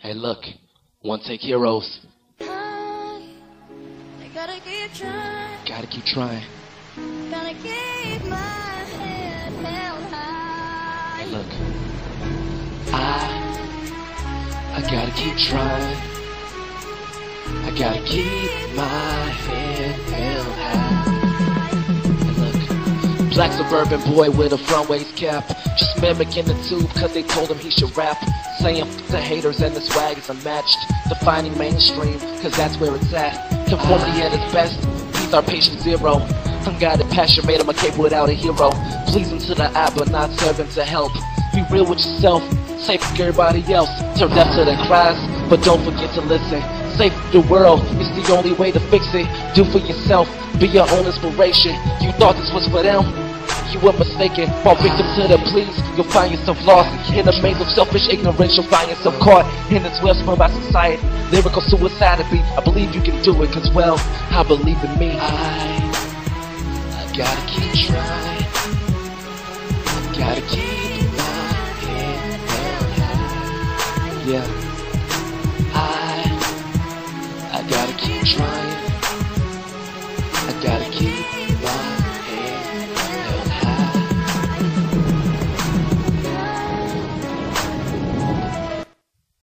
Hey, look, one take heroes. I gotta keep trying, Gotta keep trying. gotta keep my head held high. Hey, look, I, I gotta keep trying. I gotta keep my head held high. Black suburban boy with a front waist cap, just mimicking the tube cause they told him he should rap. Saying the haters and the swag is unmatched. Defining mainstream, cause that's where it's at. Conformity at its best, he's our patient zero. Unguided passion made him a cape without a hero. Pleasing to the eye, but not serving to help. Be real with yourself, safe for everybody else. Turn deaf to the cries, but don't forget to listen. Save the world, it's the only way to fix it. Do for yourself, be your own inspiration. You thought this was for them, you were mistaken. Fall victim to the pleas, you'll find yourself lost. In a maze of selfish ignorance, you'll find yourself caught in this web spun by society. Lyrical suicide beat. I believe you can do it, cause well, I believe in me. I, I gotta keep trying. I gotta keep my head held high. Yeah.